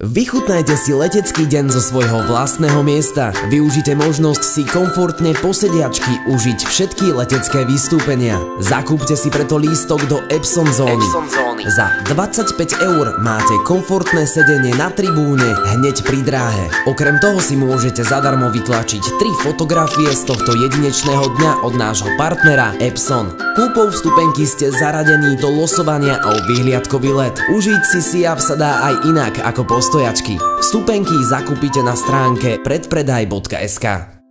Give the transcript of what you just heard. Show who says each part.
Speaker 1: Vychutnajte si letecký deň zo svojho vlastného miesta. Využite možnosť si komfortne posediačky užiť všetky letecké vystúpenia. Zakúpte si preto lístok do Epson zóny.
Speaker 2: Epson zóny.
Speaker 1: Za 25 eur máte komfortné sedenie na tribúne hneď pri dráhe. Okrem toho si môžete zadarmo vytlačiť 3 fotografie z tohto jedinečného dňa od nášho partnera Epson. Kúpou vstupenky ste zaradení do losovania o vyhliadkový let. Užiť si siav sa dá aj inak ako postojačky. Vstupenky zakúpite na stránke predpredaj.sk.